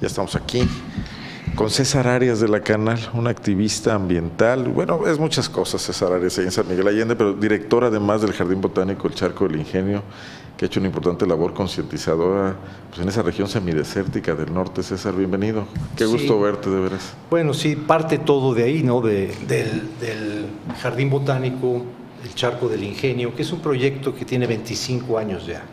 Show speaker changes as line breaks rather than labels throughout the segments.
Ya estamos aquí con César Arias de la Canal, una activista ambiental. Bueno, es muchas cosas César Arias ahí en San Miguel Allende, pero director además del Jardín Botánico El Charco del Ingenio, que ha hecho una importante labor concientizadora pues, en esa región semidesértica del norte. César, bienvenido. Qué gusto verte, de veras.
Bueno, sí, parte todo de ahí, ¿no? del, del Jardín Botánico El Charco del Ingenio, que es un proyecto que tiene 25 años ya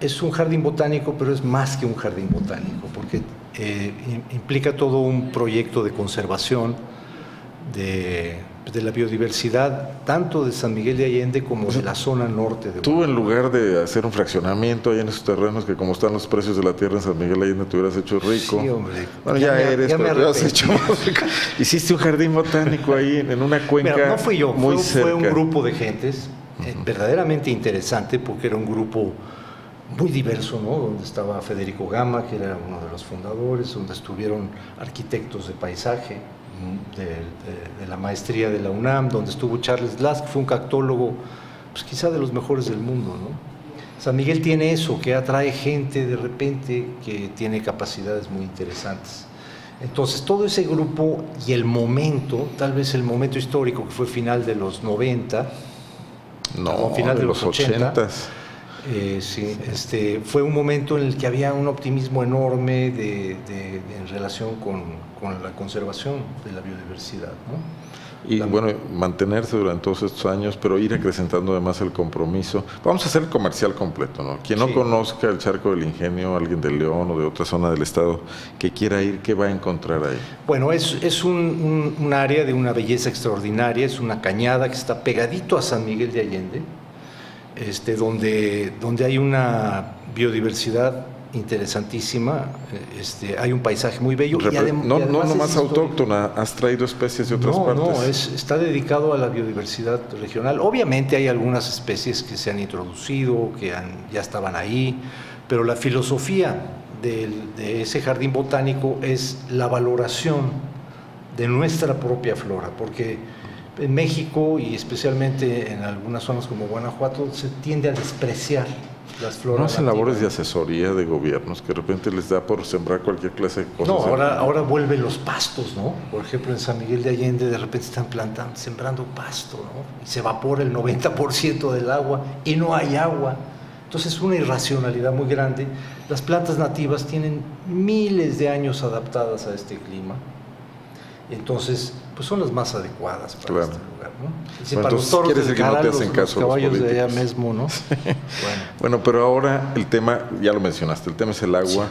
es un jardín botánico, pero es más que un jardín botánico, porque eh, implica todo un proyecto de conservación de, la biodiversidad, tanto de San Miguel de Allende como de la zona norte de
Tú, en lugar de hacer un fraccionamiento ahí en esos terrenos, que como están los precios de la tierra en San Miguel de Allende, te hubieras hecho rico.
Sí, hombre.
Bueno, ya, eres, pero has hecho Hiciste un jardín botánico ahí en una cuenca.
Mira, no fui yo, muy fue, fue un grupo de gentes eh, verdaderamente interesante porque era un grupo muy diverso, ¿no? donde estaba Federico Gama, que era uno de los fundadores, donde estuvieron arquitectos de paisaje de, la maestría de la UNAM, donde estuvo Charles Glass, que fue un cactólogo, pues quizá de los mejores del mundo. ¿no? San Miguel tiene eso, que atrae gente de repente que tiene capacidades muy interesantes. Entonces, todo ese grupo y el momento, tal vez el momento histórico que fue final de los 90,
no, final de, los, 80, 80
eh, sí, este, fue un momento en el que había un optimismo enorme de, en relación con, la conservación de la biodiversidad.
Y bueno, mantenerse durante todos estos años, pero ir acrecentando además el compromiso. Vamos a hacer el comercial completo, ¿no? Quien no conozca el Charco del Ingenio, alguien de León o de otra zona del estado que quiera ir, ¿qué va a encontrar ahí?
Bueno, es, es un, un área de una belleza extraordinaria, es una cañada que está pegadito a San Miguel de Allende este, donde, donde hay una biodiversidad interesantísima, este, hay un paisaje muy bello.
no, no nomás autóctona, has traído especies de otras partes.
No, es, está dedicado a la biodiversidad regional. Obviamente hay algunas especies que se han introducido, que ya estaban ahí, pero la filosofía de ese jardín botánico es la valoración de nuestra propia flora, porque en México y especialmente en algunas zonas como Guanajuato se tiende a despreciar las floras.
¿No hacen labores de asesoría de gobiernos que de repente les da por sembrar cualquier clase de cosas?
No, ahora, ahora vuelven los pastos, ¿no? Por ejemplo, en San Miguel de Allende de repente están plantando, sembrando pasto, ¿no? Y se evapora el 90% del agua y no hay agua. Entonces es una irracionalidad muy grande. Las plantas nativas tienen miles de años adaptadas a este clima. Entonces, pues son las más adecuadas para este lugar, ¿no?
para los toros del canal, no los, caso
caballos de allá mismo, ¿no?
bueno. bueno, pero ahora el tema, ya lo mencionaste, el tema es el agua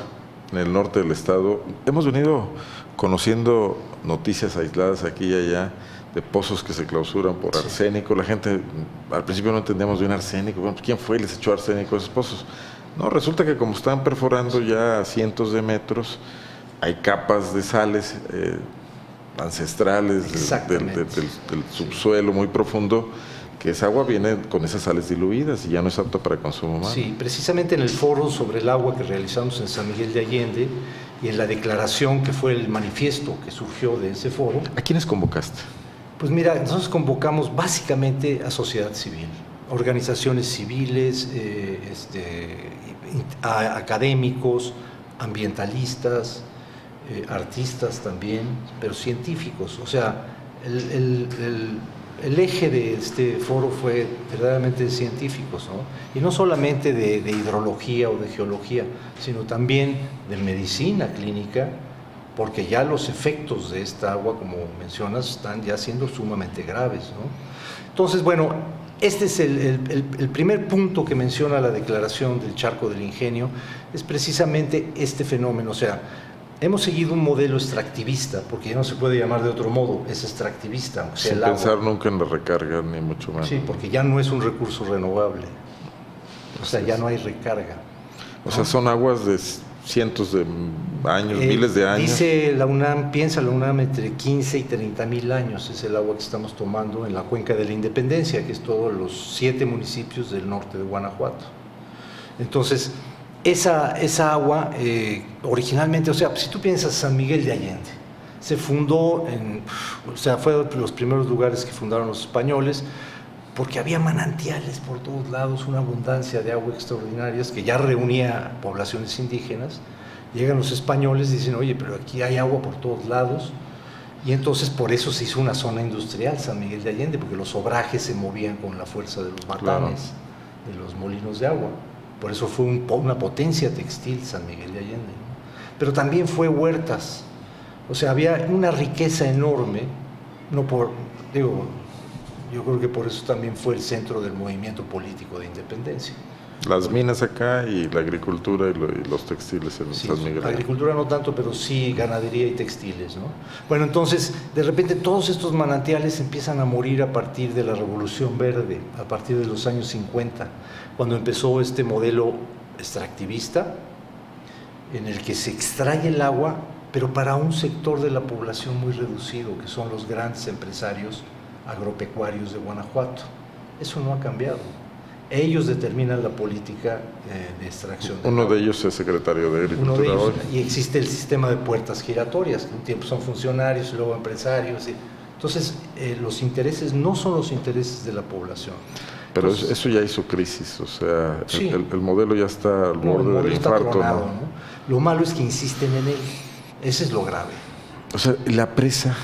en el norte del estado. Hemos venido conociendo noticias aisladas aquí y allá de pozos que se clausuran por arsénico. La gente al principio no entendíamos de un arsénico. Bueno, ¿quién fue y les echó arsénico a esos pozos? No, resulta que como están perforando ya cientos de metros, hay capas de sales. Eh, ancestrales del, subsuelo muy profundo, que esa agua viene con esas sales diluidas y ya no es apta para consumo humano.
Sí, precisamente en el foro sobre el agua que realizamos en San Miguel de Allende y en la declaración que fue el manifiesto que surgió de ese foro.
¿A quiénes convocaste?
Pues mira, nosotros convocamos básicamente a sociedad civil, organizaciones civiles, eh, este, académicos, ambientalistas, eh, artistas también, pero científicos. O sea, el, eje de este foro fue verdaderamente de científicos, ¿no? Y no solamente de, hidrología o de geología, sino también de medicina clínica, porque ya los efectos de esta agua, como mencionas, están ya siendo sumamente graves, ¿no? Entonces, bueno, este es el, el, primer punto que menciona la declaración del charco del ingenio, es precisamente este fenómeno, o sea, hemos seguido un modelo extractivista, porque ya no se puede llamar de otro modo, es extractivista.
Sin pensar nunca en la recarga, ni mucho más.
Sí, porque ya no es un recurso renovable. O sea, ya no hay recarga.
O sea, son aguas de cientos de años, eh, miles de años.
Dice la UNAM, piensa la UNAM entre 15 y 30 mil años es el agua que estamos tomando en la cuenca de la Independencia, que es todos los siete municipios del norte de Guanajuato. Entonces, esa, esa agua, eh, originalmente, o sea, si tú piensas San Miguel de Allende, se fundó en, o sea, fue de los primeros lugares que fundaron los españoles, porque había manantiales por todos lados, una abundancia de agua extraordinarias que ya reunía poblaciones indígenas, Llegan los españoles y dicen, oye, pero aquí hay agua por todos lados. Y entonces por eso se hizo una zona industrial, San Miguel de Allende, porque los obrajes se movían con la fuerza de los matanes, de los molinos de agua. Por eso fue una potencia textil San Miguel de Allende. Pero también fue huertas. O sea, había una riqueza enorme, no por, digo, yo creo que por eso también fue el centro del movimiento político de independencia.
Las minas acá y la agricultura y, los textiles en San Miguel.
La agricultura no tanto, pero sí ganadería y textiles. ¿no? Bueno, entonces, de repente todos estos manantiales empiezan a morir a partir de la Revolución Verde, a partir de los años 50, cuando empezó este modelo extractivista, en el que se extrae el agua, pero para un sector de la población muy reducido, que son los grandes empresarios agropecuarios de Guanajuato. Eso no ha cambiado ellos determinan la política eh, de extracción.
Uno de ellos es secretario de Agricultura. Uno
y existe el sistema de puertas giratorias, que un tiempo son funcionarios y luego empresarios. entonces, eh, los intereses no son los intereses de la población.
Pero eso ya hizo crisis, o sea, el, modelo ya está al borde del infarto.
Lo malo es que insisten en él, ese es lo grave.
O sea, la presa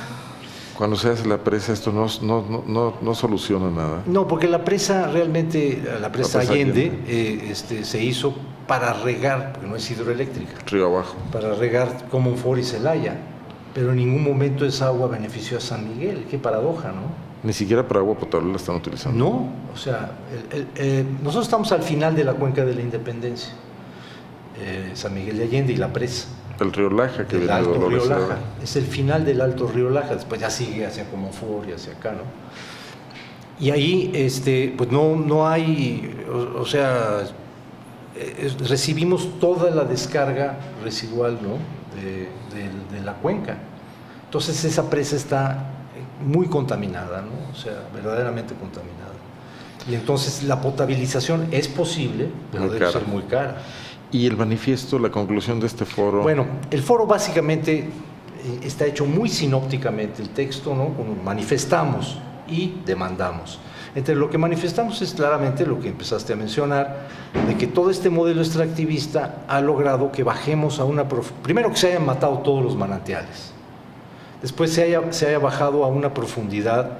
cuando se hace la presa, esto no, no, no, no soluciona nada.
No, porque la presa realmente, la presa, Allende, eh, este, se hizo para regar, porque no es hidroeléctrica.
Río abajo.
Para regar como For y Celaya. Pero en ningún momento esa agua benefició a San Miguel. Qué paradoja, ¿no?
Ni siquiera para agua potable la están utilizando.
No, o sea, eh, nosotros estamos al final de la cuenca de la Independencia. Eh, San Miguel de Allende y la presa.
El río Laja, que
el Alto Río Laja. Es el final del Alto Río Laja, después ya sigue hacia Comonfort y hacia acá, ¿no? Y ahí, este, pues no, no hay, o, sea, recibimos toda la descarga residual, ¿no? De, de, la cuenca. Entonces esa presa está muy contaminada, ¿no? O sea, verdaderamente contaminada. Y entonces la potabilización es posible, pero debe ser muy cara.
¿Y el manifiesto, la conclusión de este foro?
Bueno, el foro básicamente eh, está hecho muy sinópticamente, el texto, ¿no? manifestamos y demandamos. Entre lo que manifestamos es claramente lo que empezaste a mencionar, de que todo este modelo extractivista ha logrado que bajemos a una... Primero que se hayan matado todos los manantiales, después se haya, se haya bajado a una profundidad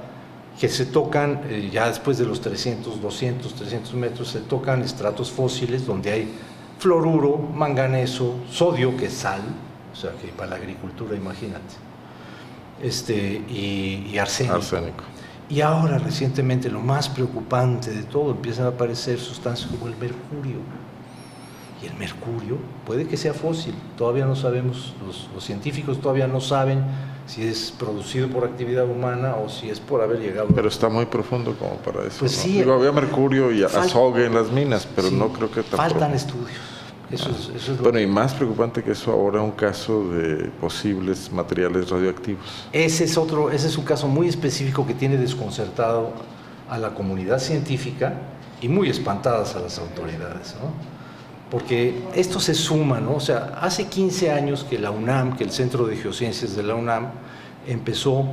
que se tocan, eh, ya después de los 300, 200, 300 metros, se tocan estratos fósiles donde hay fluoruro, manganeso, sodio, que es sal, o sea que para la agricultura, imagínate, este, y, arsénico. Y ahora, recientemente, lo más preocupante de todo, empiezan a aparecer sustancias como el mercurio. Y el mercurio puede que sea fósil, todavía no sabemos, los, científicos todavía no saben si es producido por actividad humana o si es por haber llegado.
Pero está muy profundo como para eso.
Pues sí,
había mercurio y azogue en las minas, pero no creo que.
Faltan estudios
bueno, y más preocupante que eso ahora un caso de posibles materiales radioactivos.
Ese es otro, ese es un caso muy específico que tiene desconcertado a la comunidad científica y muy espantadas a las autoridades, ¿no? Porque esto se suma, ¿no? O sea, hace 15 años que la UNAM, que el Centro de Geociencias de la UNAM, empezó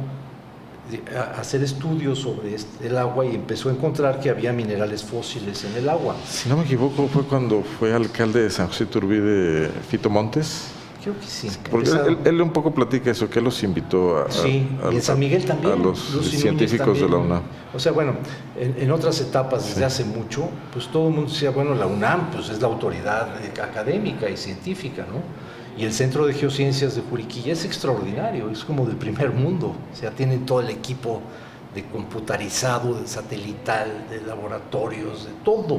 hacer estudios sobre este, el agua y empezó a encontrar que había minerales fósiles en el agua.
Si no me equivoco, fue cuando fue alcalde de San José Turbide Fito Montes.
Creo que sí.
Porque él, un poco platica eso, que él los invitó a,
sí, y en San Miguel también,
a los, científicos de la UNAM.
O sea, bueno, en, otras etapas desde hace mucho, pues todo el mundo decía, bueno, la UNAM pues es la autoridad académica y científica, ¿no? Y el Centro de Geociencias de Juriquilla es extraordinario, es como del primer mundo. O sea, tienen todo el equipo de computarizado, de satelital, de laboratorios, de todo.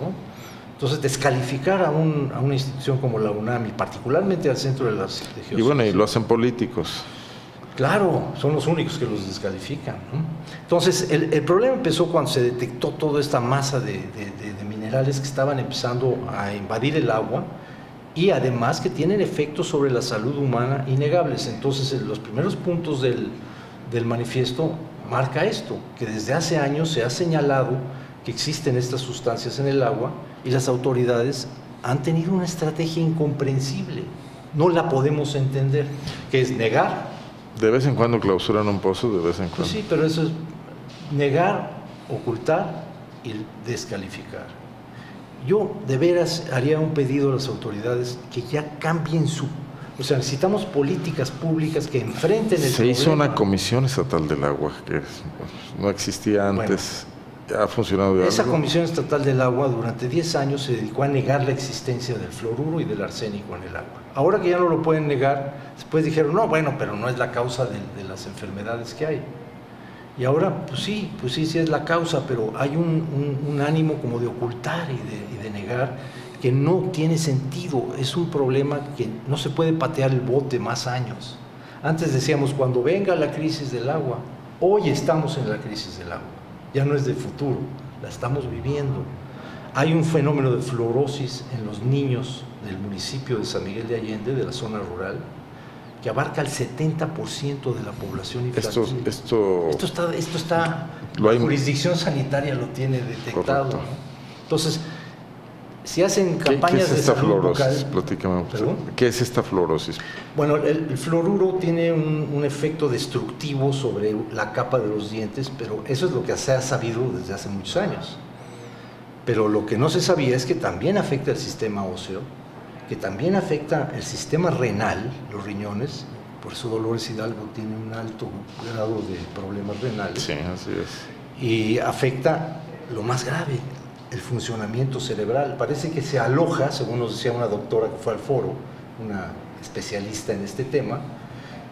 ¿no? Entonces, descalificar a, una institución como la UNAM y particularmente al Centro de las
Geociencias. Y bueno, y lo hacen políticos.
Claro, son los únicos que los descalifican. Entonces, el, problema empezó cuando se detectó toda esta masa de minerales que estaban empezando a invadir el agua y además que tienen efectos sobre la salud humana innegables. Entonces, los primeros puntos del, manifiesto marca esto, que desde hace años se ha señalado que existen estas sustancias en el agua y las autoridades han tenido una estrategia incomprensible. No la podemos entender, que es negar.
De vez en cuando clausuran un pozo, de vez en pues
cuando. sí, pero eso es negar, ocultar y descalificar. Yo de veras haría un pedido a las autoridades que ya cambien su... O sea, necesitamos políticas públicas que enfrenten el
Se hizo una comisión estatal del agua que no existía antes. ¿Ha funcionado de
Esa Comisión Estatal del Agua durante 10 años se dedicó a negar la existencia del fluoruro y del arsénico en el agua. Ahora que ya no lo pueden negar, después dijeron, no, bueno, pero no es la causa de, las enfermedades que hay. Y ahora, pues sí, pues sí, sí es la causa, pero hay un, ánimo como de ocultar y de, y de negar que no tiene sentido. Es un problema que no se puede patear el bote más años. Antes decíamos, cuando venga la crisis del agua, hoy estamos en la crisis del agua ya no es de futuro, la estamos viviendo. Hay un fenómeno de fluorosis en los niños del municipio de San Miguel de Allende, de la zona rural, que abarca el 70% de la población
Esto, esto,
esto está, esto está la jurisdicción sanitaria lo tiene detectado. Entonces, si hacen campañas
¿Qué,
es
esta fluorosis? ¿Qué es esta fluorosis?
Bueno, el, fluoruro tiene un, efecto destructivo sobre la capa de los dientes, pero eso es lo que se ha sabido desde hace muchos años. Pero lo que no se sabía es que también afecta el sistema óseo, que también afecta el sistema renal, los riñones, por eso Dolores Hidalgo tiene un alto grado de problemas renales.
Sí, así es.
Y afecta lo más grave, el funcionamiento cerebral. Parece que se aloja, según nos decía una doctora que fue al foro, una especialista en este tema,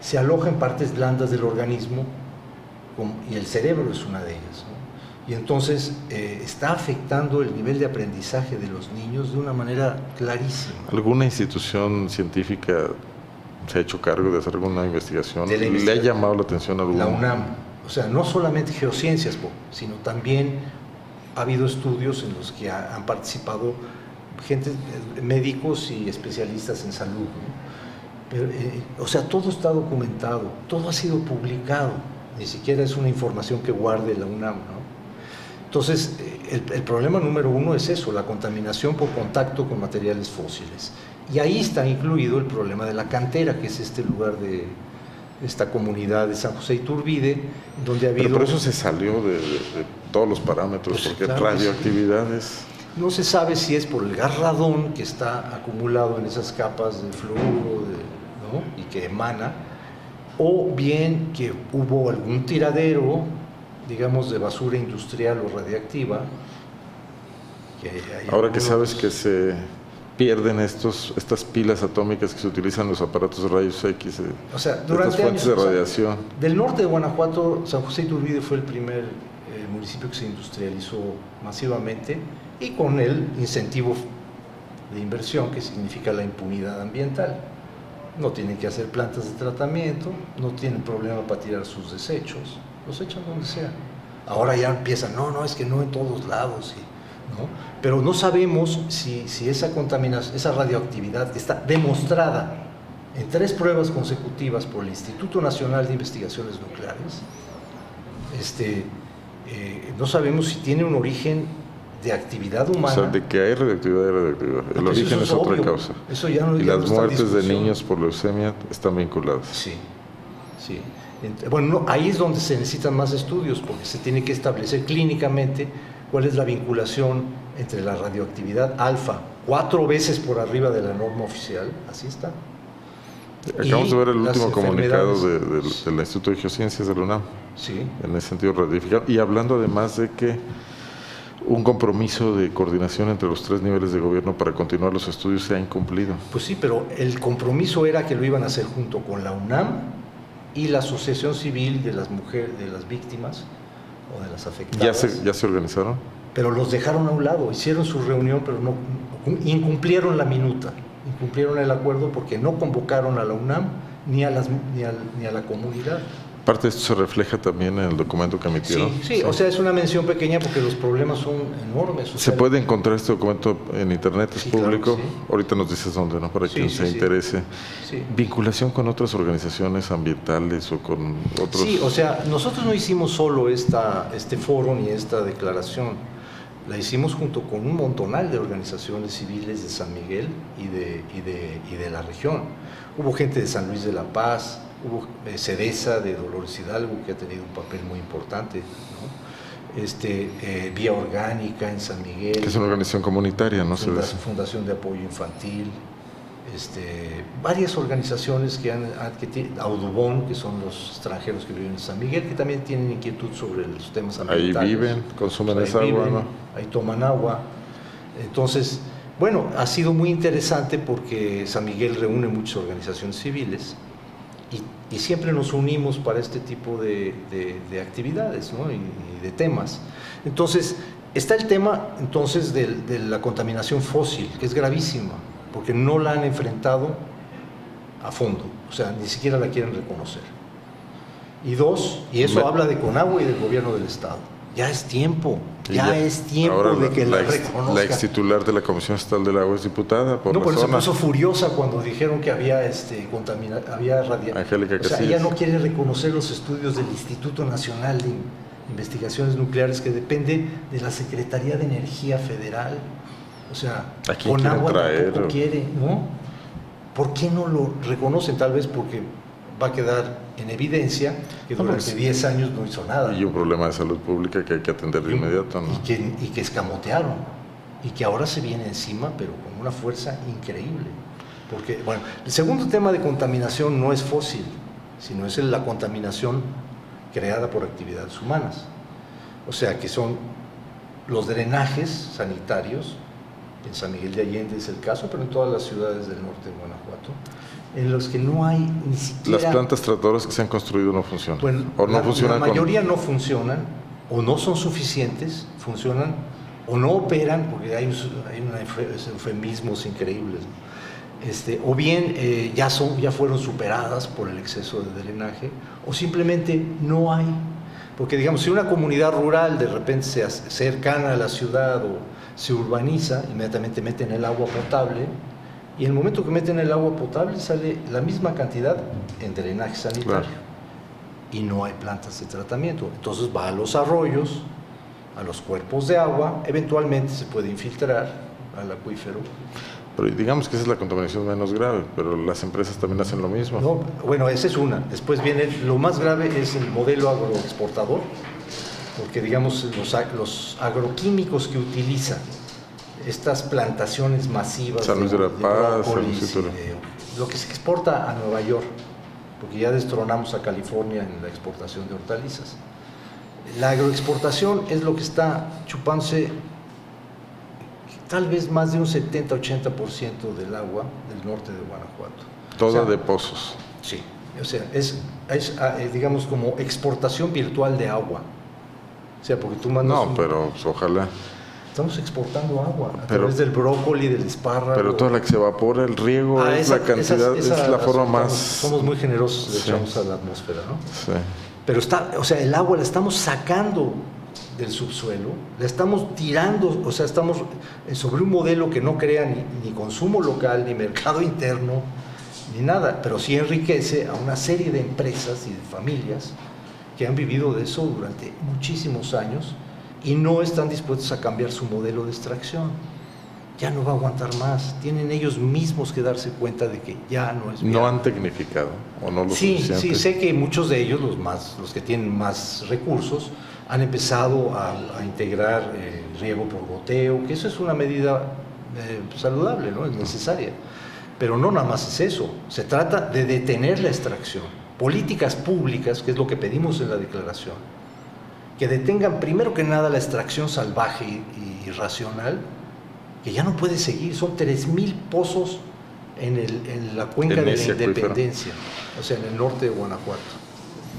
se aloja en partes blandas del organismo y el cerebro es una de ellas. Y entonces eh, está afectando el nivel de aprendizaje de los niños de una manera clarísima.
¿Alguna institución científica se ha hecho cargo de hacer alguna investigación? ¿Le ha llamado la atención a
La UNAM. O sea, no solamente geociencias, sino también ha habido estudios en los que han participado gente, eh, médicos y especialistas en salud. Eh, o sea, todo está documentado, todo ha sido publicado, ni siquiera es una información que guarde la UNAM. Entonces, eh, el, problema número uno es eso, la contaminación por contacto con materiales fósiles. Y ahí está incluido el problema de la cantera, que es este lugar de, esta comunidad de San José Iturbide, donde ha habido...
Pero por eso se salió de, todos los parámetros, pues porque radioactividades...
No se sabe si es por el gas radón que está acumulado en esas capas de flujo y que emana, o bien que hubo algún tiradero, digamos, de basura industrial o radiactiva.
Ahora que sabes que se pierden estos, estas pilas atómicas que se utilizan en los aparatos de rayos X, eh,
o sea, durante
fuentes de radiación.
del norte de Guanajuato, San José Iturbide fue el primer municipio que se industrializó masivamente y con el incentivo de inversión que significa la impunidad ambiental. No tienen que hacer plantas de tratamiento, no tienen problema para tirar sus desechos, los echan donde sea. Ahora ya empiezan, no, no, es que no en todos lados. Pero no sabemos si, esa contaminación, esa radioactividad está demostrada en tres pruebas consecutivas por el Instituto Nacional de Investigaciones Nucleares, este, eh, no sabemos si tiene un origen de actividad humana. O
sea, de que hay radioactividad, hay radioactividad. El origen es, otra causa. y las muertes de niños por leucemia están vinculadas.
Sí, sí. Bueno, ahí es donde se necesitan más estudios, porque se tiene que establecer clínicamente cuál es la vinculación entre la radioactividad alfa, cuatro veces por arriba de la norma oficial, así está.
Acabamos de ver el último comunicado del Instituto de Geociencias de la UNAM,
sí.
en ese sentido ratificado, y hablando además de que un compromiso de coordinación entre los tres niveles de gobierno para continuar los estudios se ha incumplido.
Pues sí, pero el compromiso era que lo iban a hacer junto con la UNAM y la Asociación Civil de las Mujeres, de las Víctimas, o de las afectadas.
¿Ya se, ¿Ya se organizaron?
Pero los dejaron a un lado, hicieron su reunión, pero no incumplieron la minuta, incumplieron el acuerdo porque no convocaron a la UNAM ni a, las, ni ni a la comunidad.
Parte de esto se refleja también en el documento que emitieron.
Sí, sí, o sea, es una mención pequeña porque los problemas son enormes.
¿Se puede encontrar este documento en Internet? ¿Es público? Ahorita nos dices dónde, ¿no? Para quien se interese. ¿Vinculación con otras organizaciones ambientales o con otros...?
Sí, o sea, nosotros no hicimos solo esta, este foro ni esta declaración. La hicimos junto con un montonal de organizaciones civiles de San Miguel y de, y de, y de la región. Hubo gente de San Luis de la Paz, hubo eh, Cedesa de Dolores Hidalgo, que ha tenido un papel muy importante, este, eh, Vía Orgánica en San Miguel.
Que es una organización comunitaria, ¿no?
Fundación, Fundación de Apoyo Infantil. Este, varias organizaciones que han, Audubon, que son los extranjeros que viven en San Miguel, que también tienen inquietud sobre los temas ambientales.
Ahí viven, consumen esa agua, ¿no?
Ahí toman agua. Entonces, bueno, ha sido muy interesante porque San Miguel reúne muchas organizaciones civiles y, siempre nos unimos para este tipo de, actividades ¿no? y, de temas. Entonces, está el tema entonces de, de la contaminación fósil, que es gravísima porque no la han enfrentado a fondo, o sea, ni siquiera la quieren reconocer. Y dos, y eso habla de Conagua y del gobierno del Estado. Ya es tiempo, ya, es tiempo de que la, reconozca.
La ex titular de la Comisión Estatal del Agua es diputada por
No,
pero
se puso furiosa cuando dijeron que había este había radiación.
Angélica
o sea, ella no quiere reconocer los estudios del Instituto Nacional de Investigaciones Nucleares que depende de la Secretaría de Energía Federal. O sea, con agua tampoco quiere, ¿no? ¿Por qué no lo reconocen? Tal vez porque va a quedar en evidencia que durante 10 años no hizo nada.
Y un problema de salud pública que hay que atender de inmediato, ¿no?
Y que, y que escamotearon. Y que ahora se viene encima, pero con una fuerza increíble. Porque, bueno, el segundo tema de contaminación no es fósil, sino es la contaminación creada por actividades humanas. O sea, que son los drenajes sanitarios en San Miguel de Allende es el caso, pero en todas las ciudades del norte de Guanajuato, en los que no hay ni siquiera...
Las plantas tratadoras que se han construido no funcionan. o no
la,
funcionan
la mayoría no funcionan, o no son suficientes, funcionan, o no operan, porque hay, hay unos eufemismos increíbles, este, o bien eh, ya, son, ya fueron superadas por el exceso de drenaje, o simplemente no hay. Porque digamos, si una comunidad rural de repente se cercana a la ciudad o se urbaniza, inmediatamente meten el agua potable y en el momento que meten el agua potable sale la misma cantidad en drenaje sanitario y no hay plantas de tratamiento. Entonces va a los arroyos, a los cuerpos de agua, eventualmente se puede infiltrar al acuífero.
Pero digamos que esa es la contaminación menos grave, pero las empresas también hacen lo mismo.
No, bueno, esa es una. Después viene, lo más grave es el modelo agroexportador, porque digamos los, los agroquímicos que utilizan estas plantaciones masivas
de, de, Paz,
lo que se exporta a Nueva York, porque ya destronamos a California en la exportación de hortalizas. La agroexportación es lo que está chupándose tal vez más de un 70-80% del agua del norte de Guanajuato.
Toda de pozos.
Sí, o sea, es, es, ah, eh, digamos como exportación virtual de agua. O sea, porque tú mandas.
No, pero pues, ojalá.
Estamos exportando agua a través del brócoli, del espárrago.
Pero toda la que se evapora, el riego, ah, es la cantidad, es la forma más.
Somos muy generosos, le echamos a la atmósfera, ¿no? Sí. Pero está, o sea, el agua la estamos sacando del subsuelo, la estamos tirando, o sea, estamos sobre un modelo que no crea ni, ni consumo local, ni mercado interno, ni nada, pero sí enriquece a una serie de empresas y de familias que han vivido de eso durante muchísimos años y no están dispuestos a cambiar su modelo de extracción. Ya no va a aguantar más. Tienen ellos mismos que darse cuenta de que ya no es
viable. No han tecnificado o no lo
Sí, sí, sé que muchos de ellos, los, más, los que tienen más recursos, han empezado a, integrar eh, riego por goteo, que eso es una medida eh, saludable, ¿no? es necesaria. Pero no nada más es eso, se trata de detener la extracción políticas públicas, que es lo que pedimos en la declaración, que detengan primero que nada la extracción salvaje y irracional, que ya no puede seguir. Son 3.000 pozos en, la cuenca de la Independencia, o sea, en el norte de Guanajuato,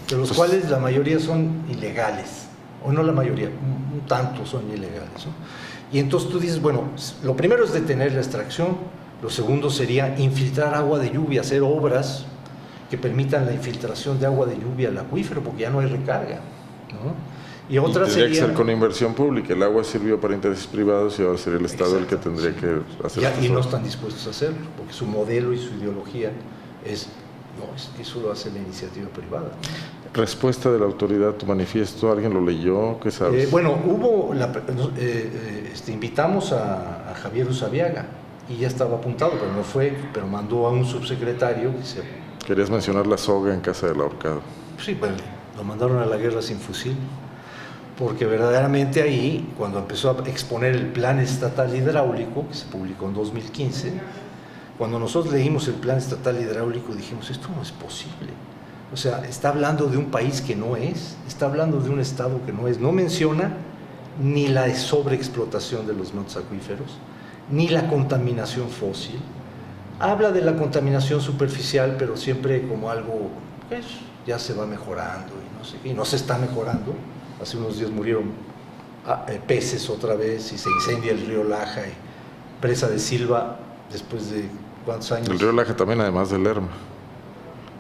de los pues cuales la mayoría son ilegales, o no la mayoría, un, tanto son ilegales. Y entonces tú dices, bueno, lo primero es detener la extracción, lo segundo sería infiltrar agua de lluvia, hacer obras que permitan la infiltración de agua de lluvia al acuífero, porque ya no hay recarga.
Y otra tendría que ser con inversión pública. El agua sirvió para intereses privados y ahora sería el Estado el que tendría que hacer
Y no están dispuestos a hacerlo, porque su modelo y su ideología es, no, eso lo hace la iniciativa privada.
Respuesta de la autoridad a tu manifiesto, ¿alguien lo leyó? ¿Qué sabes?
Eh, bueno, hubo, la, eh, eh, este, invitamos a, a Javier Usabiaga y ya estaba apuntado, pero no fue, pero mandó a un subsecretario que se
Querías mencionar la soga en casa del ahorcado.
Sí, bueno, lo mandaron a la guerra sin fusil. porque verdaderamente ahí, cuando empezó a exponer el plan estatal hidráulico, que se publicó en 2015, cuando nosotros leímos el plan estatal hidráulico dijimos, esto no es posible. O sea, está hablando de un país que no es, está hablando de un estado que no es. No menciona ni la sobreexplotación de los montes acuíferos, ni la contaminación fósil. Habla de la contaminación superficial, pero siempre como algo, pues, ya se va mejorando y no sé qué, y no se está mejorando. Hace unos días murieron ah, eh, peces otra vez y se incendia el río Laja y presa de Silva después de cuántos años.
El río Laja también, además del Lerma.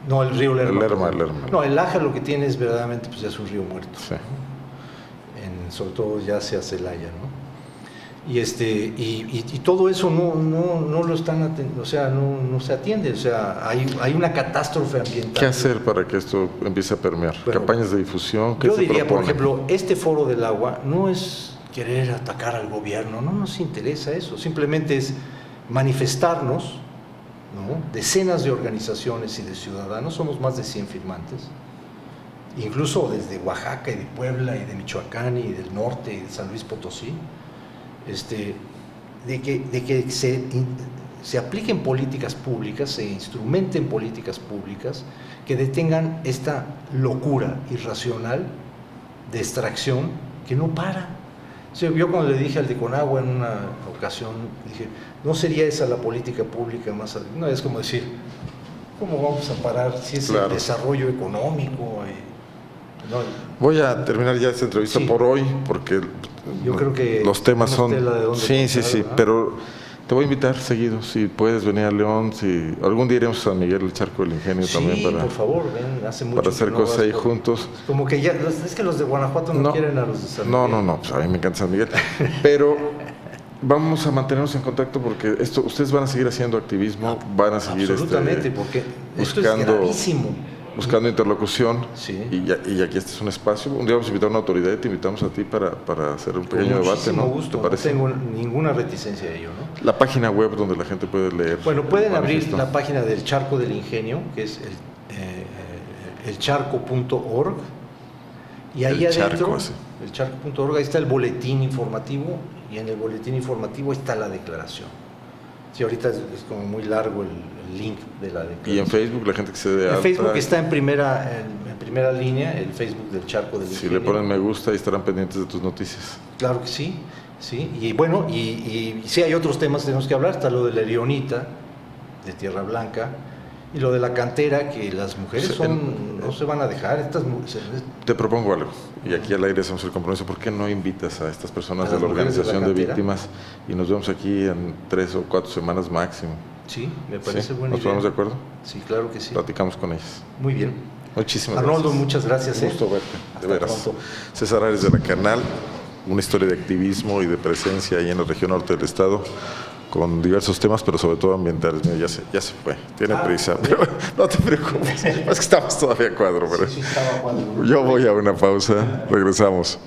No, el río Lerma.
El Lerma, el Lerma.
No, el Laja lo que tiene es verdaderamente, pues ya es un río muerto.
Sí.
En, sobre todo ya hacia Celaya, ¿no? Y, este, y, y, todo eso no, no, no lo están o sea, no, no, se atiende, o sea, hay, hay una catástrofe ambiental.
¿Qué hacer para que esto empiece a permear? Bueno, ¿Campañas de difusión?
yo diría, por ejemplo, este foro del agua no es querer atacar al gobierno, no nos interesa eso, simplemente es manifestarnos, ¿no? decenas de organizaciones y de ciudadanos, somos más de 100 firmantes, incluso desde Oaxaca y de Puebla y de Michoacán y del norte y de San Luis Potosí, este, de que, de que se, se apliquen políticas públicas, se instrumenten políticas públicas que detengan esta locura irracional de extracción que no para. Yo cuando le dije al de Conagua en una ocasión, dije, ¿no sería esa la política pública más? No, es como decir, ¿cómo vamos a parar si es claro. el desarrollo económico? Eh,
Voy a terminar ya esta entrevista
Sí.
por hoy, porque
yo creo que
los temas son...
de
Sí, sí, sí,
¿verdad?
pero te voy a invitar seguido, si puedes venir a León, si algún día iremos a San Miguel, el Charco del Ingenio
Sí,
también para,
por favor, ven, hace mucho
para hacer
no
cosas ahí
por-
juntos.
Como que ya, es que los de Guanajuato no,
No.
quieren a los de San
No,
Miguel.
no, no, pues a mí me encanta San Miguel. Pero vamos a mantenernos en contacto porque esto, ustedes van a seguir haciendo activismo, van a seguir
Absolutamente,
este,
porque esto es gravísimo.
Buscando interlocución.
Sí.
Y, ya- y aquí este es un espacio. Un día vamos a invitar a una autoridad y te invitamos a ti para, para hacer un
Con
pequeño debate, ¿no?
gusto,
¿Te parece?
no tengo ninguna reticencia a ello, ¿no?
La página web donde la gente puede leer.
Bueno, pueden abrir la página del Charco del Ingenio, que es el, eh, elcharco.org, y ahí
El
adentro,
charco, ese.
el charco.org, ahí está el boletín informativo, y en el boletín informativo está la declaración. Sí, ahorita es, es como muy largo el, el link de la declaración.
Y en Facebook, la gente que se dé
En Facebook está en primera, en, en primera línea, el Facebook del Charco del
Si
Ingenio.
le ponen me gusta y estarán pendientes de tus noticias.
Claro que sí, sí. Y bueno, y, y sí hay otros temas que tenemos que hablar. Está lo de la erionita, de Tierra Blanca, y lo de la cantera, que las mujeres son,
en-
no se van a dejar. Estas
Te propongo algo, y aquí al aire hacemos el compromiso. ¿Por qué no invitas a estas personas
¿A
de la
mujeres de la
organización de, víctimas y nos vemos aquí en tres o cuatro semanas máximo?
Sí, me parece
¿Sí?
buena
¿Nos
idea.
ponemos de acuerdo?
Sí, claro que sí.
Platicamos con ellas.
Muy bien.
Muchísimas
Arnoldo,
gracias.
muchas gracias.
Un
¿eh?
gusto verte,
Hasta
de veras.
pronto.
César Ares de la Canal, una historia de activismo y de presencia ahí en la región norte del estado, con diversos temas, pero sobre todo ambientales. Mira, ya se, ya se fue, tiene
Ah,
prisa, pero no te preocupes, es que estamos todavía a cuadro. Pero
Sí, sí, estaba cuando-
yo voy a una pausa, regresamos.